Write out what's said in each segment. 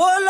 Bolo!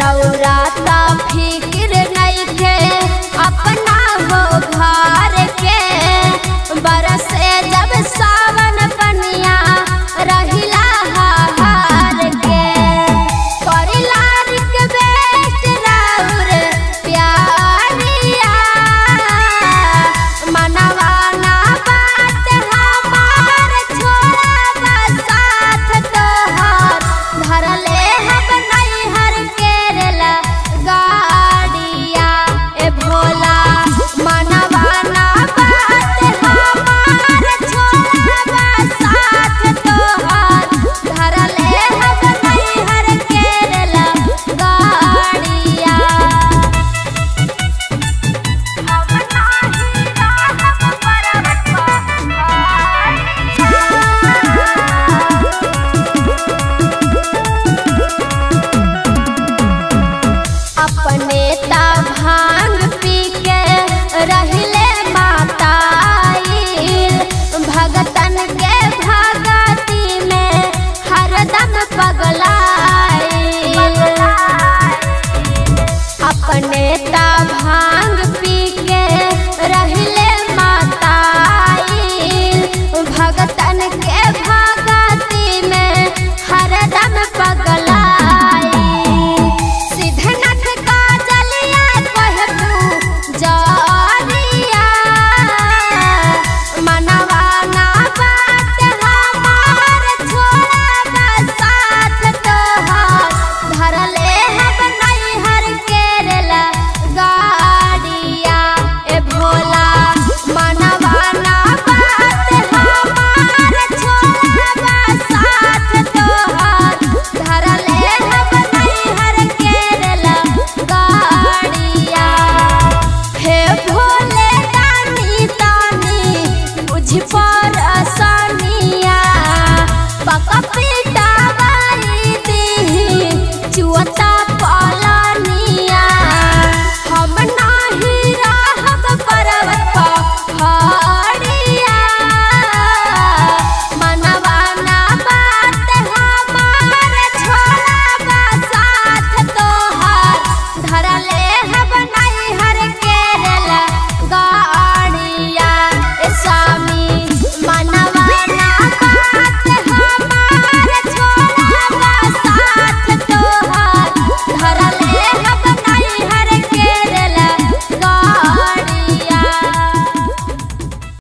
ahora. You tipo